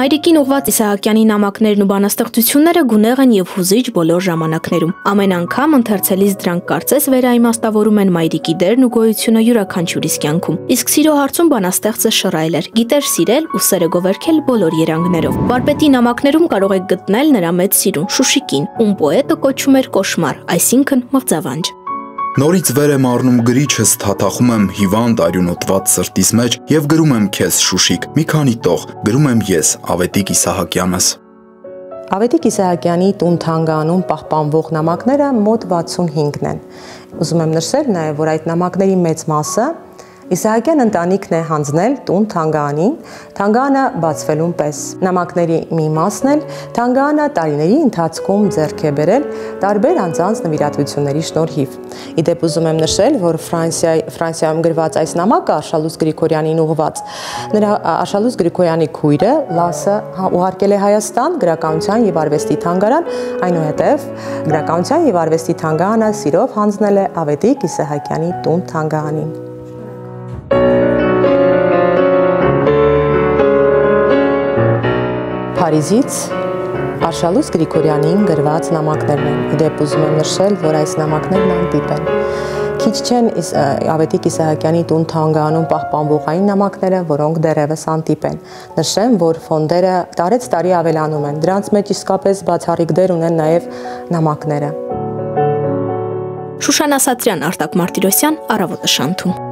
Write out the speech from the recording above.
Մայրիկին ուղված Իսահակյանի նամակներն ու բանաստեղծությունները գունեղ են եւ հուզիչ բոլոր ժամանակներում։ Ամեն անգամ ընթերցելիս դրանք կարծես վերաիմաստավորում են մայրիկի դերն ու գոյությունը յուրաքանչյուրիս կյանքում։ Իսկ սիրո հարցում բանաստեղծը շռայլ էր։ Գիտեր սիրել ու սերը գովերքել բոլոր երանգներով։ Վարպետի նամակներում կարող եք գտնել նրա մեծ սիրուն Շուշիկին, ում պոետը կոչում էր Կոշմար, այսինքն մղձավանջ։ Նորից վեր եմ առնում գրիչս, թաթախում եմ հիվանդ արյունոտված սրտիս մեջ եւ գրում եմ քեզ Շուշիկ։ Մի քանի տող գրում եմ ես, Ավետիք Իսահակյանս։ Ավետիք Իսահակյանի տուն թանգանում պահպանվող նամակները մոտ 65-ն են։ Ուզում եմ նշել նաև, որ այդ նամակների մեծ մասը Իսահակյան ընտանիքն է հանձնել տուն Թանգարանին, Թանգարանը բացվելուն պես։ Նամակների մի մասն էլ Թանգարանը տարիների ընթացքում ձեռք է բերել տարբեր անձանց նվիրատվությունների շնորհիվ։ Իդեպ ուզում եմ նշել, որ Ֆրանսիայի Ֆրանսիայում գրված այս նամակը Արշալուս Գրիգորյանին ուղված։ Նրա Արշալուս Գրիգորյանի քույրը Լասը հա, ուղարկել է Հայաստան գրականության եւ արվեստի թանգարան, այնուհետև գրականության եւ արվեստի թանգարանը սիրով հանձնել է Ավետիք Իսահակյանի տուն թանգարանին։ Փարիզից Արշալուս Գրիգորյանին գրված նամակներն են։ Իդեպ ուզում եմ նշել, որ այս նամակներն անտիպ են։ Քիչ չեն Ավետիք Իսահակյանի տուն թանգարանում պահպանվող այն նամակները, որոնք դեռևս անտիպ են։ Նշեմ, որ ֆոնդերը տարեց տարի ավելանում են։ Դրանց մեջ իսկապես բացառիկ դեր ունեն նաև նամակները։ Շուշան Ասատրյան, Արտակ Մարտիրոսյան, Արավոտը շանթում։